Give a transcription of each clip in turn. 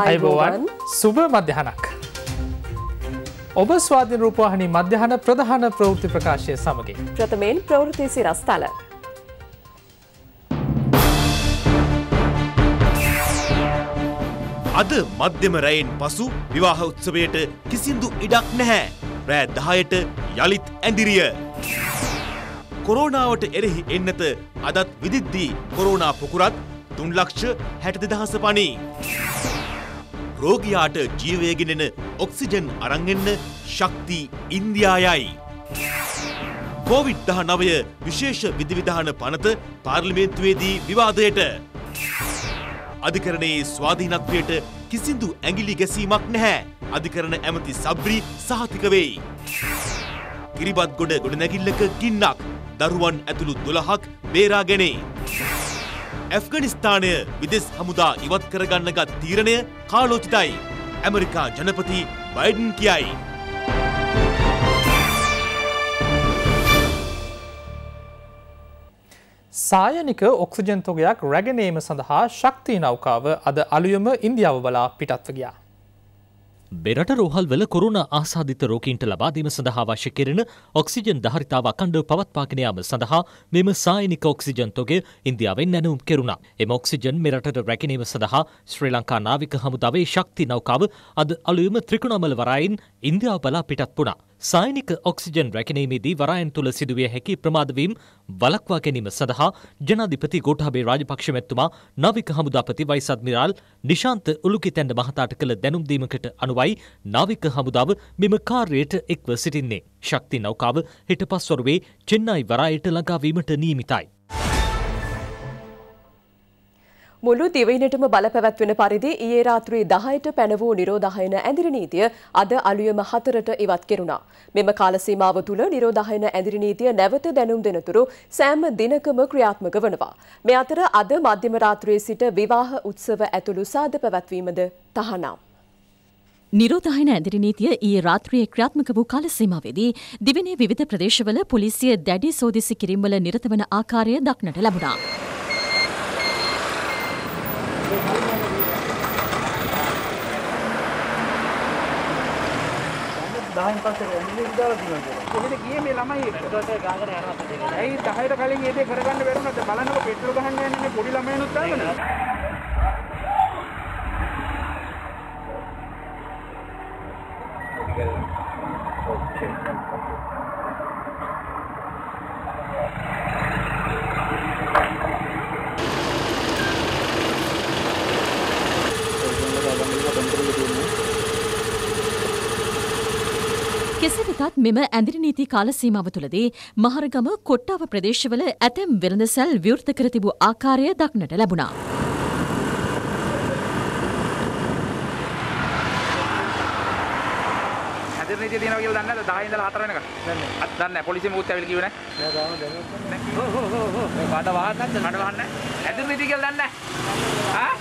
අයිබෝවන් සුභ මධ්‍යහනක්. ඔබ ස්වාධීන රූපවාහිනි මධ්‍යහන ප්‍රධාන ප්‍රවෘත්ති ප්‍රකාශය සමගින්. ප්‍රථමයෙන් ප්‍රවෘත්ති සිරස්තල. අද මධ්‍යම රැයෙන් පසු විවාහ උත්සවයට කිසිදු ඉඩක් නැහැ. රෑ දහයට යළිත් ඇඳිරිය. කොරෝනාවට එරෙහි එන්නත අදත් විදිද්දී කොරෝනා පොකුරත් තුන් ලක්ෂ හැට දෙදහස පනී. රෝගයාට ජීවයගෙනෙන ඔක්සිජන් අරංගෙන්න ශක්ති ඉන්දියායයි. කෝවිඩ් දහ නවය විශේෂ විධවිධාන පනත පාර්ලිමේන්තුවේදී විවාදයට. අධිකරණයේ ස්වාධීනත්වයට කිසිදු ඇගිලි ගැසීමක් නැහැ. අධිකරණ ඇමති සබ්‍රී සහතික වෙයි. කිරිබත් ගොඩ ගොඩනැගිල්ලක ගින්නක් දරුවන් ඇතුළු දොළහක් බේරාගෙනේ. ඇෆ්ගනිස්ථානය විදෙස් හමුදා ඉවත් කරගන්නගත් තීරණය කාලෝචිතයි. ඇමරිකා ජනපති බයිඩන් කියයි. සායනික ඔක්සිජන්තොගයක් රැගෙනීම සඳහා ශක්තිී නෞකාව අද අලුයම ඉන්දියාව බලා පිටත්ව ගියා. බෙරට රෝහල්වල කොරුණ ආසාධිත රෝකීන්ට ලබාදීම සඳහා වශ්‍ය කෙරෙන ඔක්සිජන් ධරිතාව අකණ්ඩ පවත්වාගෙනයාම සඳහා මෙම සායනික ඔක්සිජන්තෝගේ ඉන්දියාවෙන් නැනුම් කෙරුණා. එම ඔක්සිජන් මෙරටට රැකිනීම සඳහා ශ්‍රී ලංකා නාවික හමුදාවේ ශක්ති නෞකාව අද අලුයම ත්‍රිකුණමල වරයින් ඉන්දියාව බලා පිටත් වුණා. සායනික ඔක්සිජන් රැකනීමේදී වරායන් තුළ සිදුවිය හැකි ප්‍රමාදවීම් වලක්වා ගැනීම සඳහා ජනාධිපති ගෝඨාභය රාජපක්ෂ මැතිතුමා නාවික හමුදාපති වයිස් අද්මිරාල් නිශාන්ත උලුකිතැන්න මහතාට කළ දැනුම් දීමකට අනුවයි නාවික හමුදාව මෙම කාර්යයට එක්ව සිටින්නේ. ශක්ති නෞකාව හිට පස්වරුවේ චෙන්නයි වරායට ළඟාවීමට නීමිතයි. මුළු දිවයිනටම බල පැවැත්වෙන පරිදි ඊයේ රාත්‍රී 10ට පැන වූ නිරෝධායන ඇඳිරි නීතිය අද අලුයම 4ට ඉවත් කෙරුණා. මෙම කාල සීමාව තුල නිරෝධායන ඇඳිරි නීතිය නැවත දැනුම් දෙනතුරු සෑම දිනකම ක්‍රියාත්මක වනවා. මේ අතර අද මධ්‍යම රාත්‍රියේ සිට විවාහ උත්සව ඇතුළු සාද පැවැත්වීමද තහනම්. නිරෝධායන ඇදිරි නීතිය ඊයේ රාත්‍රියේ ක්‍රියාත්මක වූ කාල සීමාවේදී දිවයිනේ විවිධ ප්‍රදේශවල පොලිසිය දැඩි සෝදිසි කිරීම්වල නිරත වන ආකාරය දක්නට ලැබුණා. දහයින් පස්සේ ඇඳිලි දාලා තියෙනවා කියලා. කොහෙද ගියේ මේ ළමයි එක්ක? පෙට්‍රෝල් ගාගෙන යනවා. ඇයි 10ට කලින් ඒ දේ කරගන්න බැරුණාද? බලන්නකො පෙට්‍රෝල් ගහන්න යන්නේ මේ පොඩි ළමයිනුත් දාගෙන. කෙසේ වෙතත් මෙම ඇඳිරි නීති කාල සීමාව තුළදී මහරගම කොට්ටාව ප්‍රදේශවල ඇතැම් වෙළඳසැල් විවෘත කර තිබූ ආකාරය දක්නට ලැබුණා. ඇදිරි නීතිය තියෙනවා කියලා දන්නේ නැද්ද 10 ඉඳලා 4 වෙනකන්? දන්නේ. අත් දන්නේ නැහැ. පොලිසිය මුකුත් ඇවිල්ලා කිව්වේ නැහැ. නෑ තාම දැනුවත් නැහැ. හො හො හො හො. කාට වහන්න නැද්ද? කාට වහන්න නීතිය කියලා දන්නේ නැහැ. ආ?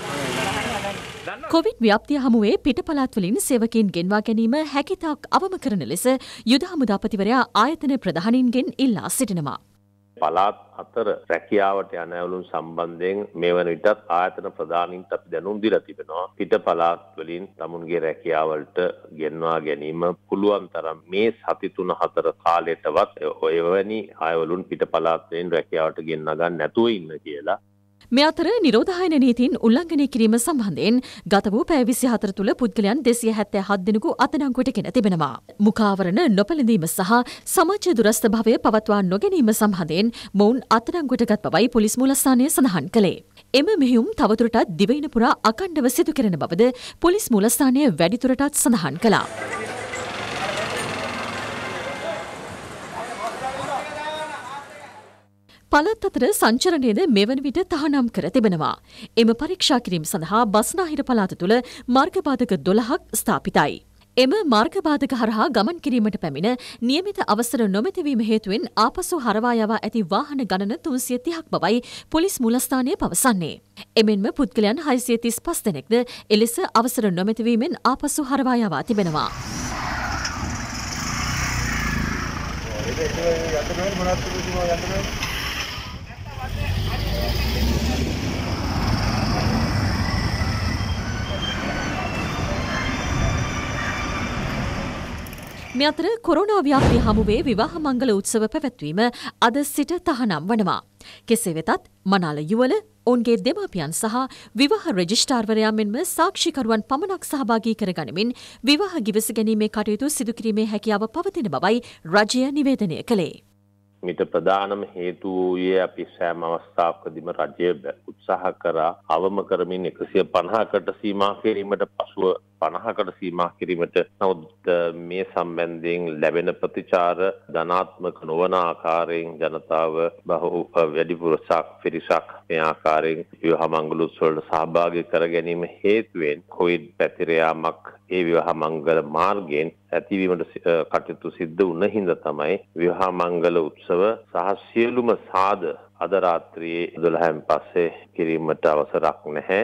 කොවිඩ් ව්‍යාප්තිය හමුවේ පිට පළාත්වලින් සේවකයින් ගෙන්වා ගැනීම හැකිතාක් අවම කරන ලෙස යුද හමුදාපතිවරයා ආයතන ප්‍රධානීන්ගෙන් ඉල්ලා සිටිනවා. පලාත් අතර රැකියාවට යන ඇවුලුන් සම්බන්ධයෙන් මේ වන විටත් ආයතන ප්‍රධානින්ට අපි දැනුම් දීලා තිබෙනවා. පිට පලාත් වලින් තමුන්ගේ රැකියාවලට ගෙන්වා ගැනීම පුළුවන් තරම් මේ සති තුන හතර කාලයටවත් එවැනි අයවලුන් පිට පලාත් වලින් රැකියාවට ගෙන්න ගන්න නැතුව ඉන්න කියලා මේ අතර නිරෝධායන නීතින් උල්ලංඝනය කිරීම සම්බන්ධයෙන් ගත වූ පැය විසි හතර තුළ පුද්ගලයන් දෙසිය හැත්තෑ හත් දෙනෙකු අතනංගුවට ගෙන තිබෙනවා. මුකාවරණ නොපැළඳීම සහ සමාජ දුරස්ථ භාවය පවත්වා නොගැනීම සම්බන්ධයෙන් මොවුන් අතනංගුවට ගත් බවයි පොලිස් මූලස්ථානය සඳහන් කළේ. එම මෙහිුම් තවදුරටත් දිවයින පුරා අකණ්ඩව සිදු කෙරෙන බවද පොලිස් මූලස්ථානය වැඩිතුරටත් සඳහන් කළා. පළත් අතර සංචරණයද මෙවන විට තහනම් කර තිබෙනවා. එම පරීක්ෂා කිරීම සඳහා බස්නාහිර පළාත තුළ මාර්ගබාධක දොළහක් ස්ථාපිතයි. එම මාර්ගබාධක හරහා ගමන් කිරීමට පැමිණ නියමිත අවසර නොමැතිවීම හේතුවෙන් ආපසු හරවා යවා ඇති වාහන ගණන තුන්සිය තිහක් බවයි පොලිස් මුලස්ථානය පවසන්නේ. එමෙන්ම පුද්ගලයන් හයිසිය තිස් පස් දෙනෙක්ද එලෙස අවසර නොමැතිවීමෙන් ආපසු හරවා යවා තිබෙනවා. මේ අතර කොරෝනා ව්‍යාප්තිය හමුවේ විවාහ මංගල උත්සව පැවැත්වීම අද සිට තහනම් වනවා. කෙසේ වෙතත් මනාල යුවල ඔවුන්ගේ දෙමාපියන් සහ විවාහ රෙජිස්ටාර්වරයා මෙන්ම සාක්ෂිකරුවන් පමණක් සහභාගී කර ගනිමින් විවාහ ගිවිස ගැනීමේ කටයුතු සිදුකිරීමේ හැකියාව පවතින බවයි රජය නිවේදනය කළේ. මිට ප්‍රධානම හේතු වූයේ අපි සෑම අවස්ථාවකදීම රජය උත්සාහ කරා අවම කරමින් එකසිය පණහාකට සීමා කිරීමට පසුව පණහකට සීමා කිරීමට නමුත් මේ සම්බන්ධයෙන් ලැබෙන ප්‍රතිචාර ධනාත්මක නොවන ආකාරයෙන් ජනතාව බහු වැඩිපුර සක් පිරිසක් මේ ආකාරයෙන් විවාහ මංගල උත්සවවලට සහභාගී කර ගැනීම හේතුවෙන් කොවිඩ් පැතිරයාමක් ඒ විවාහ මංගල මාර්ගයෙන් ඇතිවීමට කටයුතු සිද්ධ වුණ හින්දා තමයි විවාහ මංගල උත්සව සහ සියලුම සාද අද රාත්‍රියේ 12න් පස්සේ කිරීමට අවසරක් නැහැ.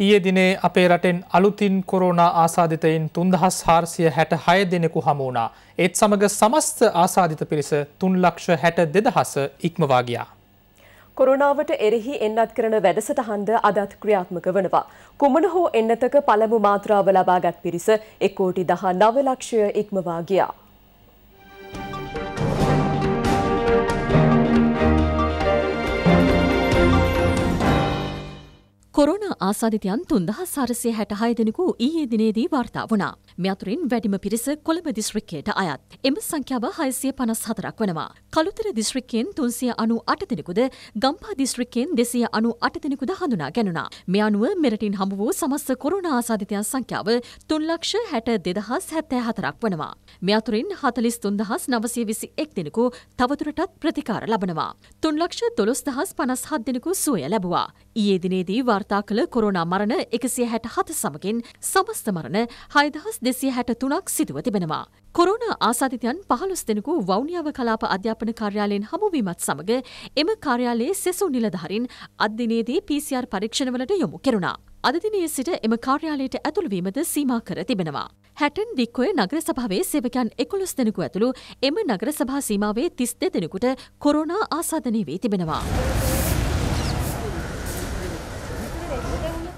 ඊයේ දිනේ අපේ රටෙන් අලුතින් කොරෝනා ආසාධිතයින් තුන්දහස් හාරසිය හැට හය දෙනෙකු හමුවුණා. ඒත් සමඟ සමස්ත ආසාධිත පිරිස තුන් ලක්ෂ හැට දෙදහස ඉක්මවා ගියා. කොරුණාවට එරෙහි එන්නත් කරන වැඩසටහන්ද අදත් ක්‍රියාත්මක වනවා. කුමන හෝ එන්නතක පළමු මාත්‍රාව ලබාගත් පිරිස එක්කෝටි දහ නවලක්ෂය ඉක්මවා ගියා. කොරුණ ආසාධිතයන් තුන්දහස් සාරසය හැට හය දෙනෙකු ඊයේ දිනේදී වාර්තා වුණා. මේ අතුරින් වැඩිම පිරිස කොළඹ දිස්ත්‍රික්කයට අයත්. එම සංඛ්‍යාව හයසිය පනස් හතරක් වනවා. කළුතර දිස්ත්‍රික්කයෙන් තුන්සිය අනු අට දෙනෙකුද ගම්පා දිස්ත්‍රික්කයෙන් දෙසිය අනු අට දෙනෙකුද හඳුනා ගැනුණා. මේ අනුව මෙරටින් හමු වූ සමස්ත කොරුණ ආසාධිතයන් සංඛ්‍යාව තුන්ලක්ෂ හැට දෙදහස් හැත්තෑ හතරක් වනවා. මේ අතුරින් හතලිස් තුන්දහස් නවසය විසි එක් දෙනෙකු තවදුරටත් ප්‍රතිකාර ලබනවා. තුන්ලක්ෂ දොළොස් දහස් පනස් හත් දෙනෙකු සුවය ලැබවා. ඊයේ දිනේදී වාර්තා කළ කොරුණා මරණ එකසිය හැට හත සමගින් සමස්ත මරණ හයදහස් දෙසිය හැට තුනක් සිදුව තිබෙනවා. කොරුණ ආසාධිතයන් පහළොස් දෙනෙකු වෞනියාව කලාප අධ්‍යාපන කාර්යාලයෙන් හමුවීමත් සමඟ එම කාර්යාලයේ සෙසු නිලධහරින් අද්දිනේදී PCR පරීක්ෂණවලට යොමු කෙරුණා. අදදිනයේ සිට එම කාර්යාලයට ඇතුළුවීමද සීමා කර තිබෙනවා. හැටන් දික්කොය නගර සභාවේ සේවකයන් එකොළොස් දෙනෙකු ඇතුළු එම නගර සභා සීමාවේ තිස් දෙදෙනෙකුට කොරුණා ආසාධනය වී තිබෙනවා.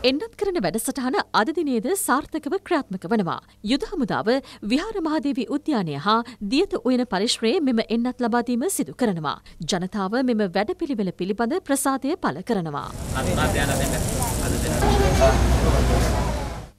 එන්නත් කරන වැඩසටහන අදදිනේද සාර්ථකව ක්‍රාත්මක වනවා. යුද හමුදාව විහාර මහදේවී උද්‍යානය හා දියත උයන පරිශ්‍රයේ මෙම එන්නත් ලබාදීම සිදු කරනවා. ජනතාව මෙම වැඩපිළිවෙල පිළිබඳ ප්‍රසාදය පල කරනවා.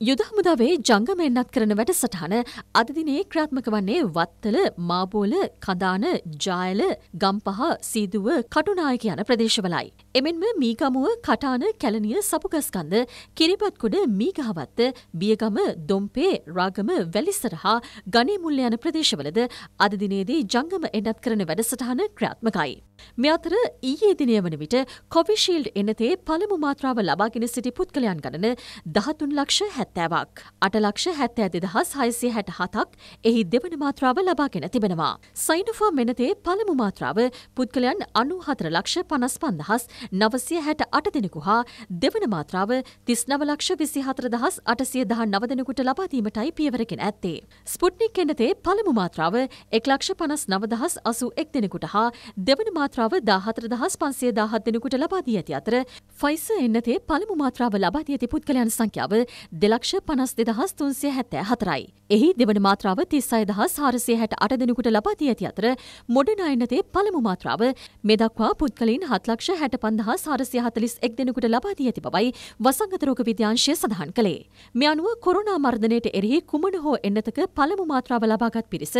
යුද හමුදාවේ ජංගම එන්නත් කරන වැඩසටහන අද දිනේ ක්‍රියාත්මක වන්නේ වත්තල, මාබෝල, කදාන, ජායල, ගම්පහ, සීදුව, කටුනායක යන ප්‍රදේශවලයි. එමෙන්ම මීගමුව, කටාන, කැලණිය, සපුගස්කන්ද, කිරිබත්ගොඩ, මීගහවත්ත, බියගම, දොම්පේ, රාගම, වැලිසර හා ගණේමුල්ල යන ප්‍රදේශවලද අද දිනේදී ජංගම එන්නත් කරන වැඩසටහන ක්‍රියාත්මකයි. මේ අතර ඊයේ දිනය වන විට කොවිශීල්ඩ් එනතේ පළමු මාත්‍රාව ලබාගෙන සිටි පුද්ගලයන් ගණන දහතුන් ලක්ෂ හැත්තෑවක්. අටලක්ෂ හැත්තෑ දෙදහස් හයිසිය හැට හතක් එහි දෙවන මාත්‍රාව ලබාගෙන තිබෙනවා. සයිනෆා මෙනතේ පළමු මාත්‍රාව පුද්ගලයන් අනු හතර ලක්ෂ පනස් පන්දහස් නවසිය හැට අට දෙනෙකු හා දෙවන මාත්‍රාව තිස් නවලක්ෂ විසි හතර දහස් අටසිය දහ නවදෙනෙකුට ලබාදීමටයි පියවරගෙන ඇත්තේ. ස්පුට්නික් එනතේ පළමු මාත්‍රාව එක්ලක්ෂ පනස් නවදහස් අසු එක් දෙනෙකුට හා දෙවන මාත්‍රාව මාත්‍රාව දාහතර දහස් පන්සේ දාහත් දෙනෙකුට ලබාදී ඇති අතර ෆයිස එන්නතේ පළමු මාත්‍රාව ලබාදී ඇති පුද්ගලයන් සංඛ්‍යාව දෙලක්ෂ පනස් දෙදහස් තුන්සිය හැත්තෑ හතරයි. එහි දෙවන මාත්‍රාව තිස්සය දහස් හාරසිය හැට අට දෙනෙකුට ලබාදී ඇති අතර මොඩන අයන්නතේ පළමු මාත්‍රාව මෙදක්වා පුද්ගලින් හත්ලක්ෂ හැට පන්දහස් හාරසිය හතලිස් එක් දෙනෙකුට ලබාදී ඇති බවයි වසංගතරෝග විද්‍යාංශය සඳහන් කළේ. මේ අනුව කොරුණා මර්ධනයට එරෙහි කුමන හෝ එන්නතක පළමු මාත්‍රාව ලබාගත් පිරිස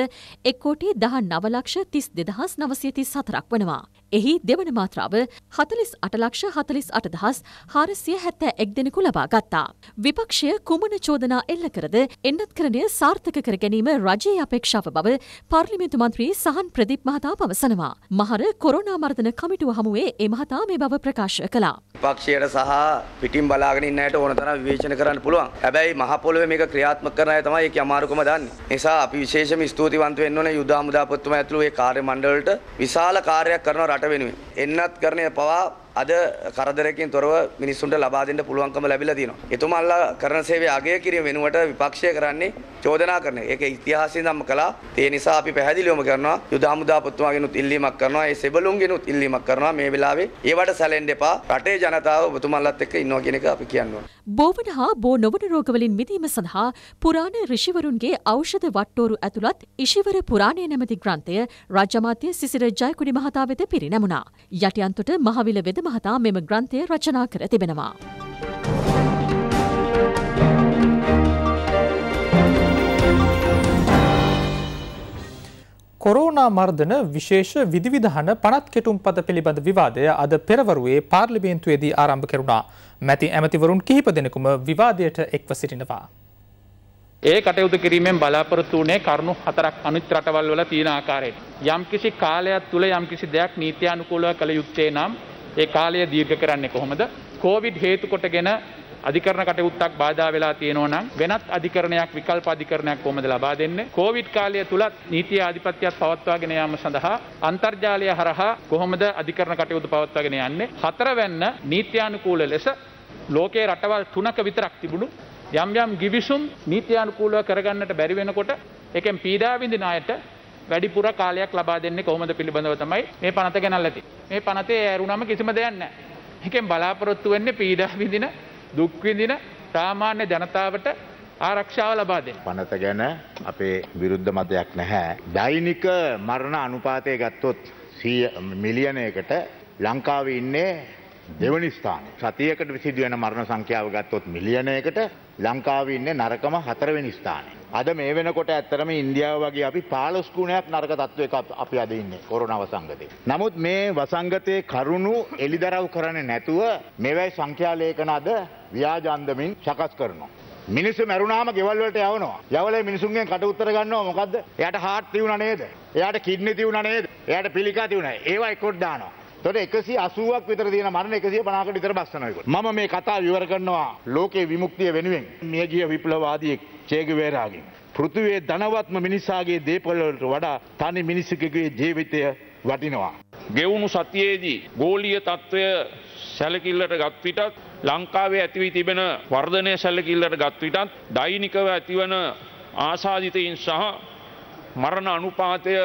එක්කෝටි දහ නවලක්ෂ තිස් දෙදහස් නවසිය තිස් හතරක් වනවා. එහි දෙවන මාත්‍රාව හතලිස් අටලක්ෂ හතලිස් අටදහස් හාරසිය හැත්තෑ එක් දෙනෙකු ලබා ගත්තා. විපක්ෂය කුමන චෝදනා එල්ල කරද එන්නත් කරණය සාර්ථක කර ගැනීම රජයේ අපේක්ෂාව බව පාර්ලිමේන්තු මන්ත්‍රී සහන් ප්‍රදීප් මහතා පවසනවා. මහර කොරෝනා මර්ධන කමිටුව හමුවේ ඒ මහතා මේ බව ප්‍රකාශ කළා. පක්ෂයට සහ පිටින් බලාගෙන ඉන්නයට ඕන තරම් විවේචන කරන්න පුළුවන්. හැබැයි මහ පොළොවේ මේක ක්‍රියාත්මක කරන අය තමයි ඒකේ අමාරුකම දන්නේ. නිසා අපි විශේෂම ස්තුතිවන්ත වෙන්න ඕනේ යුද හමුදාපතිතුමා ඇතුළු ඒ කාර්ය මණ්ඩලවලට විශාල කාර්යයක් කරන රට වෙනුවෙන්. එන්නත් කරණය පවා අද කරදරකින් තොරව මිනිස්සුන්ට ලබා දෙන්න පුළුවන්කම ලැබිලා තියෙනවා. එතුමන්ලා කරන සේවය අගය කිරීම වෙනුවට විපක්ෂය කරන්නේ චෝදනා කරන එක. ඒක ඉතිහාසයෙන් නම් කළා. ඒ නිසා අපි පැහැදිලිවම කරනවා යුද හමුදාපතිතුමාගෙනුත් ඉල්ලීමක් කරනවා. ඒ සෙබළුන්ගෙනුත් ඉල්ලීමක් කරනවා මේ වෙලාවේ. ඒවට සැලෙන්න එපා. රටේ ජනතාව ඔබතුමන්ලත් එක්ක ඉන්නවා කියන එක අපි කියනවා. බෝවන හා බෝ නොවන රෝගවලින් මිදීම සඳහා පුරාණ ඍෂිවරුන්ගේ ඖෂධ වට්ටෝරු ඇතුළත් ඉශිවර පුරාණය නැමති ග්‍රන්ථය රාජ්‍යමාත්‍ය සිසිර ජයකුඩි මහතා වෙත පිරිනැමුණා. යටියන්තොට මහවිල වෙද මහතා මෙම ග්‍රන්ථය රචනා කර තිබෙනවා. කොරෝනා මර්ධන විශේෂ විධවිධහන පනත් කෙටුම් පද පිළිබඳ විවාදය අද පෙරවරුවේ පාර්ලිමේන්තුවේදී ආරම්භ කෙරුණා. මැති ඇමතිවරුන් කිහිප දෙනෙකුම විවාදයට එක්ව සිටිනවා. ඒ කටයුතු කිරීමෙන් බලාපොරොත්තු වනේ කරුණු හතරක් අනිත් රටවල් වල තියෙන ආකාරයට. යම්කිසි කාලයක් තුළ යම්කිසි දෙයක් නීතියානුකූලව කළ යුත්තේ නම් ඒ කාලය දීර්ඝ කරන්නේ කොහොමද? කෝවිඩ් හේතු කොටගෙන අධිකරණ කටයුත්තක් බාධා වෙලා තියෙනවා නම් වෙනත් අධිකරණයක් විකල්ප අධිකරණයක් කොහොමද ලබා දෙන්නේ? කෝවිඩ් කාලය තුලත් නීතිය ආධිපත්‍යයක් පවත්වාගෙන යාම සඳහා අන්තර්ජාලය හරහා කොහොමද අධිකරණ කටයුතු පවත්වාගෙන යන්නේ? හතරවැන්න නීත්‍යානුකූල ලෙස ලෝකයේ රටවල් තුනක විතරක් තිබුණු යම් යම් ගිවිසුම් නීතියානුකූලව කරගන්නට බැරි වෙනකොට එකෙන් පීඩා විඳින අයට වැඩිපුර කාලයක් ලබා දෙන්නේ කොහොමද පිළිබඳව තමයි මේ පනත ගෙනල්ලා තියෙන්නේ. මේ පනතේ ඇරුණම කිසිම දෙයක් නැහැ. එකෙන් බලාපොරොත්තු වෙන්නේ පීඩා විඳින දුක් විඳින සාමාන්‍ය ජනතාවට ආරක්ෂාව ලබා දෙන්න. පනත ගැන අපේ විරුද්ධ මතයක් නැහැ. දෛනික මරණ අනුපාතය ගත්තොත් මිලියනයකට ලංකාවේ ඉන්නේ දෙවනි ස්ථාන. සතියකට සිදුවෙන මරණ සංඛ්‍යාව ගත්තොත් මිලියනයකට ලංකාවේ ඉන්නේ නරකම හතරවෙනි ස්ථානයේ. අද මේ වෙනකොට ඇත්තරම ඉන්දියාව වගේ අපි පාලොස් ගුණයක් නරක තත්ත්වයක අපි අද ඉන්නේ කොරෝනා වසංගතේ. නමුත් මේ වසංගතයේ කරුණු එලිදරව් කරන්නේ නැතුව මෙවැයි සංඛ්‍යා ලේඛන අද ව්‍යාජ අන්දමින් සකස් කරනවා. මිනිස්සු මැරුණාම ගෙවල් වලට යවනවා. යවලේ මිනිසුන්ගෙන් කට උත්තර ගන්නවා මොකද්ද? එයාට හાર્ට් තියුණා නේද? එයාට කිඩ්නි තියුණා නේද? එයාට පිළිකා තියුණා. ඒවා එක්කොත් දානවා. තොට එකසි අසුවක් විතර තියෙන මරණ එකසිය පනාකට විතර බස්සනයක. මම මේ කතා විවර කරනවා ලෝකයේ විමුක්තිය වෙනුවෙන් මියගිය විප්ලවාදියෙක් චේගවේරාගෙන්. පෘතුවේ ධනවත්ම මිනිසාගේ දේපොලට වඩා තනි මිනිස්සකගේ ජීවිතය වටිනවා. ගෙවුණු සතියේදී ගෝලිය තත්ත්වය සැලකිල්ලට ගත්විටත් ලංකාවේ ඇතිවී තිබෙන වර්ධනය සැල්ලකිල්ලට ගත්විටත් දෛනිකව ඇතිවන ආසාධිතයින් සහ මරණ අනුපාතය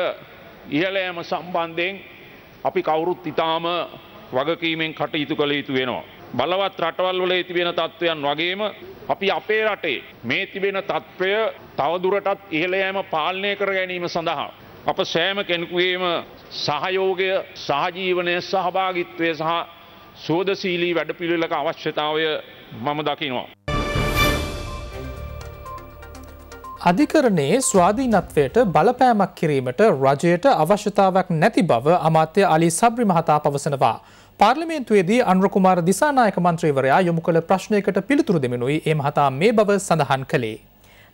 ඉහලෑම සම්බන්ධයෙන් අපි කවුරුත් ඉතාම වගකීමෙන් කටයුතු කළ යුතු වෙනවා. බලවත් රටවල් වල තිබෙන තත්ත්වයන් වගේම අපි අපේ රටේ මේ තිබෙන තත්ත්වය තවදුරටත් ඉහළයෑම පාලනය කර ගැනීම සඳහා. අප සෑම කෙනෙකුගේම සහයෝගය සහජීවනය සහභාගිත්වය සහ සෝදසීලී වැඩපිළිවෙලක අවශ්‍යතාවය මම දකිනවා. අධිකරණයේ ස්වාධීනත්වයට බලපෑමක් කිරීමට රජයට අවශ්‍යතාවක් නැති බව අමාත්‍ය අලි සබ්‍රි මහතා පවසනවා. පාර්ලිමේන්තුවේදී අනුරකුමාර දිසානායක මන්ත්‍රීවරයා යොමු කළ ප්‍රශ්නයකට පිළිතුරු දෙමිනුයි ඒ මහතා මේ බව සඳහන් කළේ.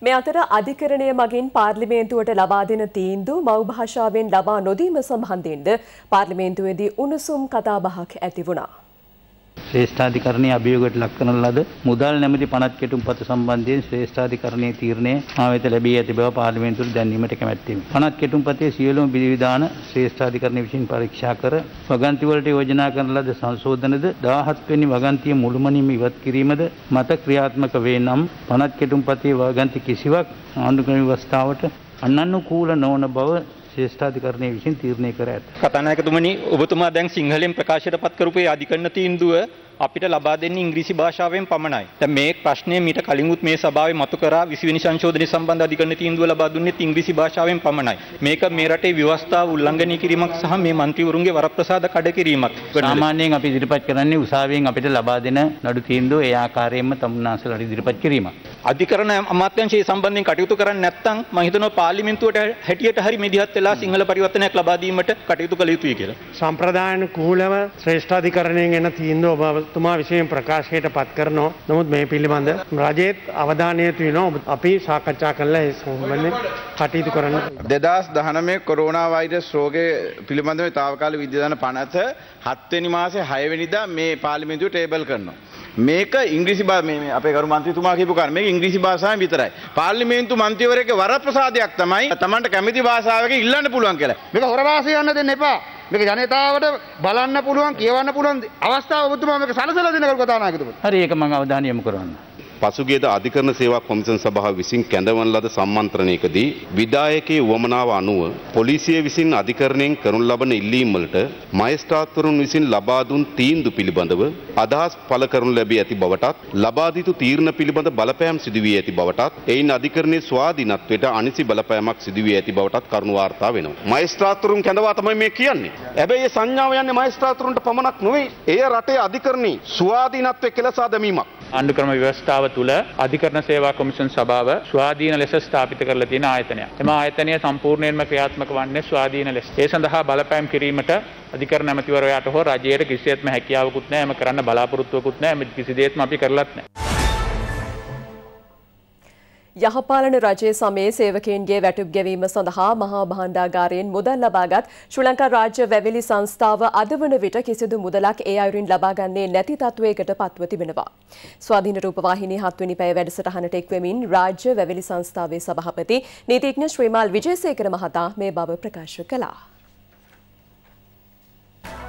මේ අතර අධිකරණය මගින් පාර්ලිමේන්තුවට ලබා දෙන තීන්දුව මව් භාෂාවෙන් ලබා නොදීම සම්බන්ධයෙන්ද පාර්ලිමේන්තුවේදී උණුසුම් කතාබහක් ඇති වුණා. ශ්‍රේෂ්ඨාධිකරණයේ අභියෝගයට ලක් කරන ලද මුදල් නැමැති පනත් කෙටුම්පත සම්බන්ධයෙන් ශ්‍රේෂ්ඨාධිකරණයේ තීරණය මා වෙත ලැබී ඇති බව පාර්ලිමේන්තුවට දැන්වීමට කැමැත්තෙමි. පනත් කෙටුම්පතේ සියලුම විධිවිධාන ශ්‍රේෂ්ඨාධිකරණය විසින් පරීක්ෂා කර වගන්ති වලට යෝජනා කරන ලද සංශෝධනද 17 වෙනි වගන්තිය මුළුමනින්ම ඉවත් කිරීමද මත ක්‍රියාත්මක වේ නම් පනත් කෙටුම්පතේ වගන්ති කිසිවක් ආණ්ඩුක්‍රම ව්‍යවස්ථාවට අනනුකූල නොවන බව ශ්‍රේෂ්ඨාධිකරණය විසින් තීරණය කර ඇත. කතානායකතුමනි ඔබතුමා දැන් සිංහලෙන් ප්‍රකාශයට පත් කරපු ඒ අධිකරණ තීන්දුව අපිට ලබා දෙන්නේ ඉංග්‍රීසි භාෂාවෙන් පමණයි. දැන් මේ ප්‍රශ්නේ මීට කලින්ුත් මේ සභාවේ මතු කරා 20 වෙනි සංශෝධනය සම්බන්ධ අධිකරණ තීන්දුව ලබා දුන්නේත් ඉංග්‍රීසි භාෂාවෙන් පමණයි. මේක මේ රටේ ව්‍යවස්ථාව උල්ලංඝනය කිරීමක් සහ මේ മന്ത്രിවරුන්ගේ වරප්‍රසාද කඩ කිරීමක්. සාමාන්‍යයෙන් අපි ඉදිරිපත් කරන්නේ උසාවියෙන් අපිට ලබා දෙන නඩු තීන්දුව ඒ ආකාරයෙන්ම තමුන්නාසලට ඉදිරිපත් කිරීමක්. අධිකරණ අමාත්‍යංශය සම්බන්ධයෙන් කටයුතු කරන්නේ නැත්නම් මම හිතනවා පාර්ලිමේන්තුවට හැටියට හරි මෙදිහත් වෙලා සිංහල පරිවර්තනයක් ලබා දීමට කටයුතු කළ යුතුයි කියලා. සම්ප්‍රදායන කූලව ශ්‍රේෂ්ඨාධිකරණයෙන් එන තීන්දුව ඔබ ඔබතුමා විශයෙන් ප්‍රකාශයට පත් කරනවා. නමුත් මේ පිළිබඳ රජයේත් අවධානය තියෙනවා. අපි සාකච්ඡා කරලා ඒ සම්බන්ධයෙන් කටයුතු කරන්න. 2019 කොරෝනා වෛරස් රෝගය පිළිබඳව තාවකාලික විද්‍යාදාන පනත 7 වෙනි මාසේ 6 වෙනිදා මේ පාර්ලිමේන්තුවේ ටේබල් කරනවා. මේක ඉංග්‍රීසි භා මේ අපේ ගරු මන්ත්‍රීතුමා කියපු කාරණා මේක ඉංග්‍රීසි භාෂාවෙන් විතරයි. පාර්ලිමේන්තු මන්ත්‍රීවරයෙක්ගේ වරප්‍රසාදයක් තමයි Tamanට කැමති භාෂාවකින් ඉල්ලන්න පුළුවන් කියලා. මේක හොර භාෂාව යන්න දෙන්න එපා. මේක ජනතාවට බලන්න පුළුවන් කියවන්න පුළුවන් අවස්ථාව ඔබතුමා මේක සලසලා දෙන කතානායකතුමා. හරි ඒක මම අවධානය යොමු කරන්න. පසුගියද අධිකරණ සේවා කොමිසන් සභාව විසින් කැඳවන ලද සම්මන්ත්‍රණයකදී විධායකයේ වමනාව අනුව පොලිසිය විසින් අධිකරණයෙන් කරනු ලබන ඉල්ලීම් වලට මහේස්ත්‍රාත්වරුන් විසින් ලබා දුන් තීන්දුව පිළිබඳව අදහස් පළ කරනු ලැබී ඇති බවටත් ලබා දිතු තීරණ පිළිබඳ බලපෑම් සිදු වී ඇති බවටත් එයින් අධිකරණයේ ස්වාධීනත්වයට අනිසි බලපෑමක් සිදු වී ඇති බවටත් කරුණු වාර්තා වෙනවා. මහේස්ත්‍රාත්වරුන් කැඳවා තමයි මේ කියන්නේ. හැබැයි මේ සංඥාව යන්නේ මහේස්ත්‍රාත්වරුන්ට පමණක් නෙවෙයි. එය රටේ අධිකරණයේ ස්වාධීනත්වය කෙලසා දැමීමක්. ආණ්ඩුක්‍රම ව්‍යවස්ථාව තුළ අධිකරණ සේවා කොමිෂන් සභාව ස්වාධීන ලෙස ස්ථාපිත කරලා තියෙන ආයතනයක්. එම ආයතනය සම්පූර්ණයෙන්ම ක්‍රියාත්මක වන්නේ ස්වාධීන ලෙස. ඒ සඳහා බලපෑම් කිරීමට අධිකරණ ඇමතිවරයාට හෝ රජයට කිසිසේත්ම හැකියාවකුත් නැහැ. එම කරන්න බලාපොරොත්තුවකුත් නැහැ. එම කිසි දෙයක්ම අපි කරලත් නැහැ. යහපාලන රජයේ සමයේ සේවකයන්ගේ වැටුප් ගෙවීම සඳහා මහා භාණ්ඩාගාරයෙන් මුදල් ලබාගත් ශ්‍රී ලංකා රාජ්‍ය වැවිලි සංස්ථාව අද වන විට කිසිදු මුදලක් ඒ අයුරින් ලබාගන්නේ නැති තත්වයකට පත්ව තිබෙනවා. ස්වාධීන රූපවාහිනී හත්වෙනි පැය වැඩසටහනට එක්වෙමින් රාජ්‍ය වැවිලි සංස්ථාවේ සභාපති නීතිඥ ශ්‍රීමාල් විජේසේකර මහතා මේ බව ප්‍රකාශ කළා.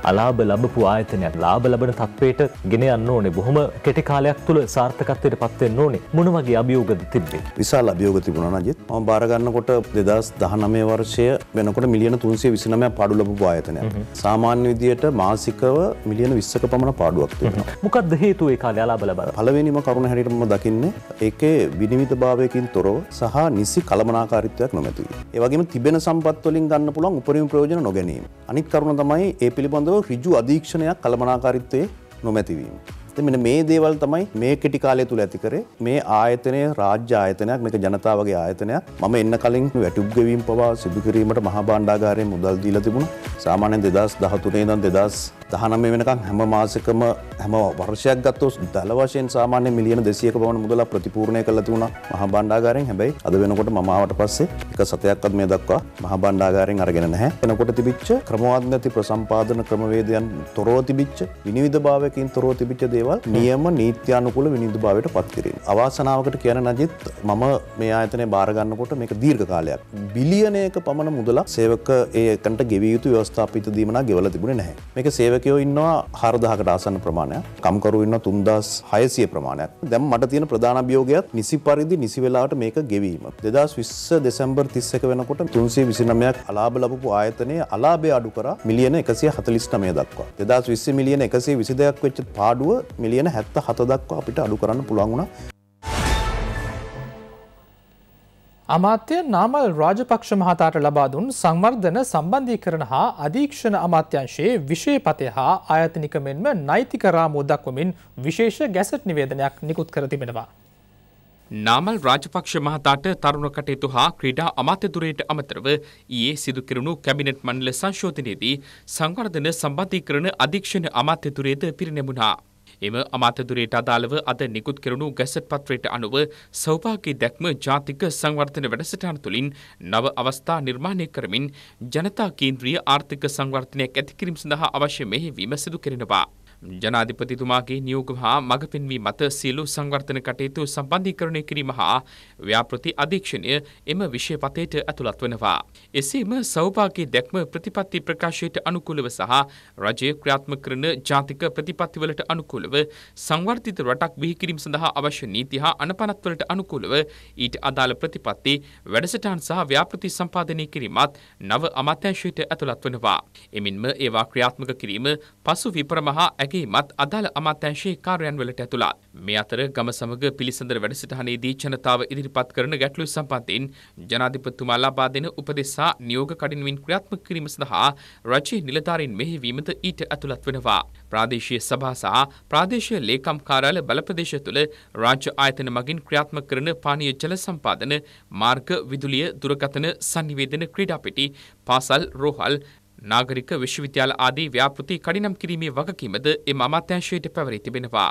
අලාභ ලබපු ආයතනයක් ලාභ ලබන තත්වයට ගෙන යන්න ඕනේ. බොහොම කෙටි කාලයක් තුළ සාර්ථකත්වයට පත් වෙන්න ඕනේ. මොන වගේ අභියෝගද තිබ්බේ? විශාල අභියෝග තිබුණා නජිත් මම බාර ගන්නකොට 2019 වර්ෂය වෙනකොට මිලියන 329ක් පාඩු ලැබපු ආයතනයක්. සාමාන්‍ය විදියට මාසිකව මිලියන 20ක පමණ පාඩුවක් තිබුණා. මොකක්ද හේතුව ඒ කාලේ අලාභ ලබා? පළවෙනිම කරුණ හැටියට මම දකින්නේ ඒකේ විනිවිදභාවයකින් තොරව සහ නිසි කළමනාකාරීත්වයක් නොමැති. ඒ වගේම තිබෙන සම්පත් වලින් ගන්න පුළුවන් උපරිම ප්‍රයෝජන නොගැනීම. අනිත් කරුණ තමයි ඒ පිළිබඳව ඍජු අධීක්ෂණයක් කළමනාකාරීත්වයේ නොමැතිවීම. මෙන්න මේ දේවල් තමයි මේ කෙටි කාලය තුළ ඇති කරේ මේ ආයතනය රාජ්‍ය ආයතනයක් මේක ජනතාවගේ ආයතනයක් මම එන්න කලින් වැටුප් ගෙවීම් පවා සිදු කිරීමට මහා භාණ්ඩාගාරයෙන් මුදල් දීලා තිබුණා. සාමාන්‍යයෙන් 2013 ඉඳන් 2019 වෙනකන් හැම මාසෙකම හැම වර්ෂයක් ගත්තොත් දල වශයෙන් සාමාන්‍ය මිලියන 200ක පමණ මුදලක් ප්‍රතිපූර්ණය කරලා තිබුණා මහා භාණ්ඩාගාරයෙන්. හැබැයි අද වෙනකොට මම ආවට පස්සේ එක සතයක්වත් මේ දක්වා මහා භාණ්ඩාගාරයෙන් අරගෙන නැහැ. එනකොට තිබිච්ච ක්‍රමවත් නැති ප්‍රසම්පාදන ක්‍රමවේදයන් තොරව තිබිච්ච විනිවිදභාවයකින් තොරව තිබිච්ච දේවල් නියම නීත්‍යානුකූල විනිවිද භාවයට පත් කිරීම. අවාසනාවකට කියන නජිත් මම මේ ආයතනය බාරගන්නකොට මේක දීර්ඝ කාලයක්. බිලියනයක පමණ මුදලක් සේවක ඒකට ගෙවිය යුතු ව්‍යවස්ථාපිත දීමනා ගෙවලා තිබුණේ නැහැ. මේක සේවකයෝ ඉන්නවා 4000කට ආසන්න ප්‍රමාණයක්. කම්කරු ඉන්නවා 3600 ප්‍රමාණයක්. දැන් මට තියෙන ප්‍රධාන අභියෝගයත් නිසි පරිදි නිසි වෙලාවට මේක ගෙවීම. 2020 දෙසැම්බර් 31 වෙනකොට 329ක් අලාභ ලැබපු ආයතනයේ අලාභය අඩු කරා මිලියන 149 දක්වා. 2020 මිලියන 122ක් වෙච්ච පාඩුව මිලියන 77 දක්වා අපිට අඩු කරන්න පුළුවන් අමාත්‍ය නාමල් රාජපක්ෂ මහතාට ලබා දුන් සංවර්ධන සම්බන්ධීකරණ හා අධීක්ෂණ අමාත්‍යංශයේ විෂයපතය හා ආයතනික මෙන්ම නෛතික රාමුව දක්වමින් විශේෂ ගැසට් නිවේදනයක් නිකුත් කර තිබෙනවා. නාමල් රාජපක්ෂ මහතාට තරුණ කටයුතු හා ක්‍රීඩා අමාත්‍යදුරයට අමතරව ඊයේ සිදු කෙරුණු කැබිනට් මණ්ඩල සංශෝධනයේදී සංවර්ධන සම්බන්ධීකරණ අධීක්ෂණ අමාත්‍යදුරේද පිරිනැමුණා. එම අමාත්‍යදුරයට අදාළව අද නිකුත් කෙරුණු ගැසට් පත්‍රයට අනුව සෞභාග්‍ය දැක්ම ජාතික සංවර්ධන වැඩසටහන තුළින් නව අවස්ථා නිර්මාණය කරමින් ජනතා කේන්ද්‍රීය ආර්ථික සංවර්ධනයක් ඇතිකිරීම සඳහා අවශ්‍ය මෙහෙයවීම සිදු කෙරෙනවා. ජනාධිපතිතුමාගේ නියෝග හා මඟ පෙන්වී මත සියලු සංවර්ධන කටයුතු සම්බන්ධීකරණය කිරීම හා ව්‍යාපෘති අධීක්ෂණය එම විෂයපතයට ඇතුළත් වනවා. එසේම සෞභාග්‍ය දැක්ම ප්‍රතිපත්ති ප්‍රකාශයට අනුකූලව සහ රජය ක්‍රියාත්මක කරන ජාතික ප්‍රතිපත්තිවලට අනුකූලව සංවර්ධිත රටක් බිහිකිරීම සඳහා අවශ්‍ය නීති හා අනපනත්වලට අනුකූලව ඊට අදාළ ප්‍රතිපත්ති වැඩසටහන් සහ ව්‍යාපෘති සම්පාදනය කිරීමත් නව අමාත්‍යංශයට ඇතුළත් වනවා. එමින්ම ඒවා ක්‍රියාත්මක කිරීම පසු විපරම හා ඇගේමත් අදාළ අමාත්‍යංශයේ කාර්යයන් වලට ඇතුළත්. මේ අතර ගම සමග පිළිසඳර වැඩසටහනේදී ජනතාව ඉදිරිපත් කරන ගැටලු සම්බන්ධයෙන් ජනාධිපතිතුමා ලබා දෙන උපදෙස් හා නියෝග කඩිනමින් ක්‍රියාත්මක කිරීම සඳහා රජයේ නිලධාරීන් මෙහෙවීමද ඊට ඇතුළත් වෙනවා. ප්‍රාදේශීය සභා සහ ප්‍රාදේශීය ලේකම් කාර්යාල බලප්‍රදේශ තුළ රාජ්‍ය ආයතන මගින් ක්‍රියාත්මක කරන පානීය ජල සම්පාදන මාර්ග විදුලිය දුරකථන sannivedana ක්‍රීඩාපිටි පාසල් රෝහල් නාගරික විශ්වවිද්‍යාල ආදී ව්‍යාපෘති කඩිනම් කිරීමේ වගකීමද එම අමාත්‍යංශයට පැවරී තිබෙනවා.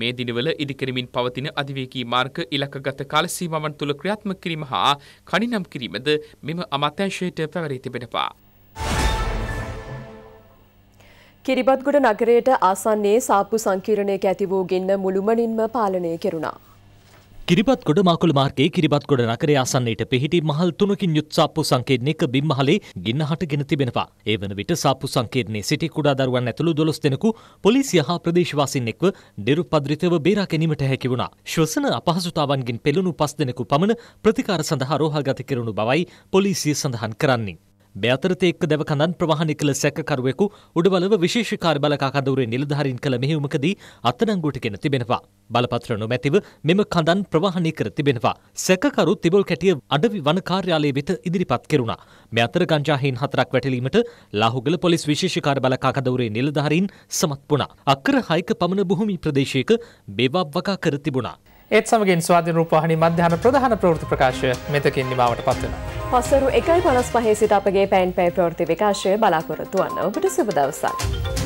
මේ දිනවල ඉදිකරමින් පවතින අධිවේගී මාර්ග ඉලක්කගත කාල සීමාවන් තුළ ක්‍රියාත්මක කිරීම හා කඩිනම් කිරීමද මෙම අමාත්‍යංශයට පැවරී තිබෙනවා. කිරිබත්ගොඩ නගරයට ආසන්නයේ සාප්පු සංකීර්ණයක ඇති වූ ගින්න මුළුමනින්ම පාලනය කෙරුණා. කිරිබත්ගොඩ මාකුල මාර්ගයේ කිරිබත්ගොඩ නගරය ආසන්නයට පිහිටි මහල් තුනකින් යුත් සාප්පු සංකීර්ණයක බිම්මහලේ ගින්න හටගෙන තිබෙනවා. ඒ වන විට සාප්පු සංකීර්ණයේ සිටි කුඩා දරුවන් ඇතුළු දොළොස් දෙනෙකු පොලිසිය හා ප්‍රදේශවාසීන් එක්ව නිරුපද්‍රිතව බේරා ගැනීමට හැකි වුණා. ශ්වසන අපහසුතාවන්ගෙන් පෙළුණු පස් දෙනෙකු පමණ ප්‍රතිකාර සඳහා රෝහල්ගත කෙරුණු බවයි පොලිසිය සඳහන් කරන්නේ. බෑතරත එක්ක දැවකඳන් ප්‍රවාහනය කළ සැකකරුවෙකු උඩවලව විශේෂකාර බලකා කදවරේ නිලධාරීන් කළ මෙහෙයුමකදී අත්අඩංගුවටගෙන තිබෙනවා. බලපත්‍ර නොමැතිව මෙම කඳන් ප්‍රවාහනය කර තිබෙනවා. සැකකරු තිබොල් කැටිය අඩවි වන කාර්යාලය වෙත ඉදිරිපත් කෙරුණා. මේ අතර ගංජාහීන් හතරක් වැටලීමට ලාහුගල පොලිස් විශේෂකාර බලකා කදවරේ නිලධාරීන් සමත් වුණා. අක්කර හයක පමණ භූමි ප්‍රදේශයක බේවා වකා කර තිබුණා. ඒත් සමගින් ස්වාධීන රූපවාහිනී මධ්‍යහන ප්‍රධාන ප්‍රවෘත්ති ප්‍රකාශය මෙතකින් නිමාවට පත්වෙනවා. පසරු එකයි පනස් පහේ සිට අපගේ පැන් පැයි ප්‍රවෘත්ති විකාශය බලාපොරොත්තු වන්න ඔබට සුබ දවසක්.